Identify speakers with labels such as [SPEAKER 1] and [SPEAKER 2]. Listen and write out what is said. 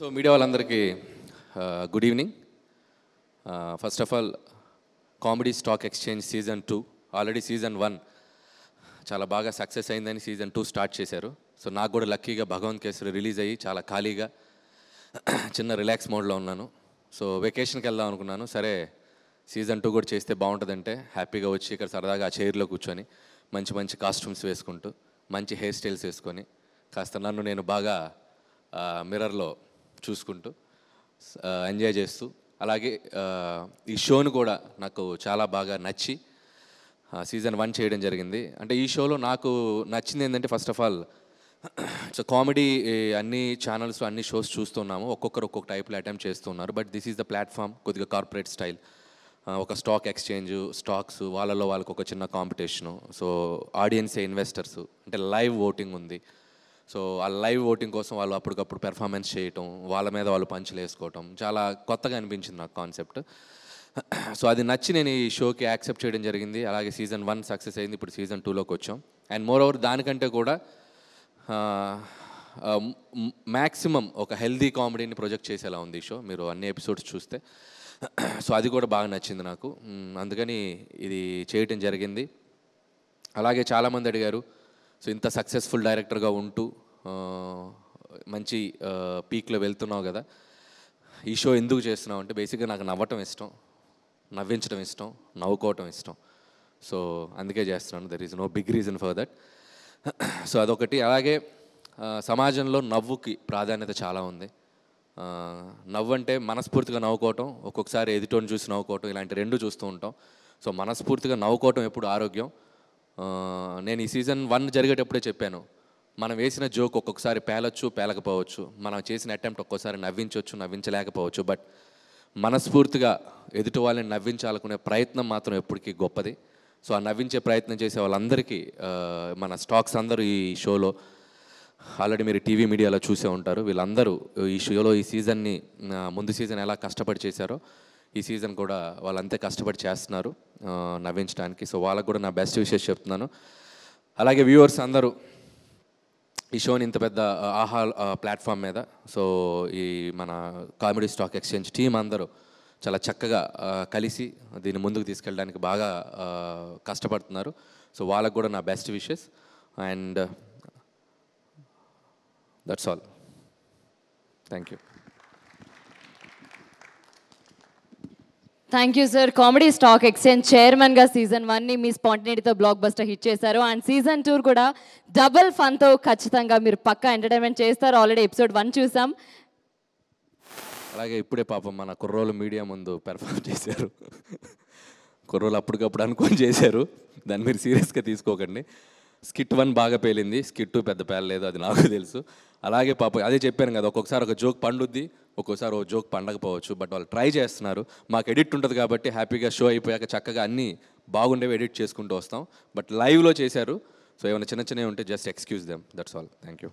[SPEAKER 1] So media వాళ్ళందరికీ good evening first of all comedy stock exchange season two already season one చాలా బాగా success అయిందని season two start చేశారు. So నాకు కూడా లక్కీగా భగవంత్ కేసరి రిలీజ్ అయ్యి చాలా ఖాళీగా చిన్న రిలాక్స్ మోడ్లో ఉన్నాను. సో వెకేషన్కి వెళ్దాం అనుకున్నాను. సరే సీజన్ టూ కూడా చేస్తే బాగుంటుందంటే హ్యాపీగా వచ్చి ఇక్కడ సరదాగా ఆ చైర్లో కూర్చొని మంచి మంచి కాస్ట్యూమ్స్ వేసుకుంటూ మంచి హెయిర్ స్టైల్స్ వేసుకొని కాస్త నన్ను నేను బాగా మిర్రర్లో చూసుకుంటూ ఎంజాయ్ చేస్తూ అలాగే ఈ షోను కూడా నాకు చాలా బాగా నచ్చి సీజన్ వన్ చేయడం జరిగింది. అంటే ఈ షోలో నాకు నచ్చింది ఏంటంటే first of all so comedy అన్ని ఛానల్స్ అన్ని షోస్ చూస్తున్నాము. ఒక్కొక్కరు ఒక్కొక్క టైప్లో అటెంప్ట్ చేస్తున్నారు. But this is the platform కొద్దిగా కార్పొరేట్ స్టైల్ ఒక స్టాక్ ఎక్స్చేంజ్ స్టాక్స్ వాళ్ళలో వాళ్ళకి ఒక చిన్న కాంపిటీషను సో ఆడియన్సే ఇన్వెస్టర్స్ అంటే లైవ్ ఓటింగ్ ఉంది. సో ఆ లైవ్ ఓటింగ్ కోసం వాళ్ళు అప్పటికప్పుడు పెర్ఫార్మెన్స్ చేయటం వాళ్ళ మీద వాళ్ళు పంచులు వేసుకోవటం చాలా కొత్తగా అనిపించింది నాకు కాన్సెప్ట్ సో అది నచ్చి నేను ఈ షోకి యాక్సెప్ట్ చేయడం జరిగింది. అలాగే సీజన్ వన్ సక్సెస్ అయింది. ఇప్పుడు సీజన్ టూలోకి వచ్చాం. అండ్ మోర్ ఓవర్ దానికంటే కూడా మ్యాక్సిమం ఒక హెల్దీ కామెడీని ప్రొజెక్ట్ చేసేలా ఉంది ఈ షో. మీరు అన్ని ఎపిసోడ్స్ చూస్తే. సో అది కూడా బాగా నచ్చింది నాకు. అందుకని ఇది చేయటం జరిగింది. అలాగే చాలామంది అడిగారు సో ఇంత సక్సెస్ఫుల్ డైరెక్టర్గా ఉంటూ మంచి పీక్లో వెళ్తున్నావు కదా. ఈ షో ఎందుకు చేస్తున్నావు అంటే బేసిక్గా నాకు నవ్వటం ఇష్టం నవ్వించడం ఇష్టం నవ్వుకోవటం ఇష్టం. సో అందుకే చేస్తున్నాను. There is no big reason for that so అదొకటి. అలాగే సమాజంలో నవ్వుకి ప్రాధాన్యత చాలా ఉంది. నవ్వు అంటే మనస్ఫూర్తిగా నవ్వుకోవటం ఒక్కొక్కసారి ఎదుటోని చూసి నవ్వుకోవటం ఇలాంటి రెండు చూస్తూ ఉంటాం. సో మనస్ఫూర్తిగా నవ్వుకోవటం ఎప్పుడు ఆరోగ్యం. నేను ఈ సీజన్ వన్ జరిగేటప్పుడే చెప్పాను. మనం వేసిన జోక్ ఒక్కొక్కసారి పేలొచ్చు పేలకపోవచ్చు. మనం చేసిన అటెంప్ట్ ఒక్కోసారి నవ్వించవచ్చు నవ్వించలేకపోవచ్చు. బట్ మనస్ఫూర్తిగా ఎదుటి వాళ్ళని నవ్వించాలనుకునే ప్రయత్నం మాత్రం ఎప్పటికీ గొప్పది. సో ఆ నవ్వించే ప్రయత్నం చేసే వాళ్ళందరికీ మన స్టాక్స్ అందరూ ఈ షోలో ఆల్రెడీ మీరు టీవీ మీడియాలో చూసే ఉంటారు. వీళ్ళందరూ ఈ షోలో ఈ సీజన్ని ముందు సీజన్ ఎలా కష్టపడి చేశారో ఈ సీజన్ కూడా వాళ్ళంతే కష్టపడి చేస్తున్నారు నవ్వించడానికి. సో వాళ్ళకు కూడా నా బెస్ట్ విషెస్ చెప్తున్నాను. అలాగే వ్యూవర్స్ అందరూ ఈ షోని ఇంత పెద్ద ఆహా ప్లాట్ఫామ్ మీద సో ఈ మన కామెడీ స్టాక్ ఎక్స్చేంజ్ టీం అందరూ చాలా చక్కగా కలిసి దీన్ని ముందుకు తీసుకెళ్ళడానికి బాగా కష్టపడుతున్నారు. సో వాళ్ళకు కూడా నా best wishes. And that's all. Thank you.
[SPEAKER 2] Thank you sir comedy stock exchange చైర్మన్గా సీజన్ వన్ని మీ స్పాంటినిటీతో బ్లాక్ బస్టర్ హిట్ చేశారు. అండ్ సీజన్ టూర్ కూడా డబుల్ ఫన్తో ఖచ్చితంగా మీరు పక్కా ఎంటర్టైన్మెంట్ చేస్తారు. ఆల్రెడీ ఎపిసోడ్ వన్ చూసాం.
[SPEAKER 1] అలాగే ఇప్పుడే పాపం మన కుర్రోలు మీడియా ముందు పెర్ఫామ్ చేశారు. కుర్రోలు అప్పటికప్పుడు అనుకొని చేశారు. దాన్ని మీరు సీరియస్గా తీసుకోకండి. స్కిట్ వన్ బాగా పేలింది. స్కిట్ టూ పెద్ద పేలలేదు అది నాకు తెలుసు. అలాగే పాప అదే చెప్పాను కదా ఒక్కొక్కసారి ఒక జోక్ పండుద్ది ఒక్కోసారి ఒక జోక్ పండకపోవచ్చు బట్ వాళ్ళు ట్రై చేస్తున్నారు. మాకు ఎడిట్ ఉంటుంది కాబట్టి హ్యాపీగా షో అయిపోయాక చక్కగా అన్నీ బాగుండేవి ఎడిట్ చేసుకుంటూ వస్తాం. బట్ లైవ్లో చేశారు. సో ఏమైనా చిన్న చిన్నవి ఉంటే just excuse them that's all. Thank you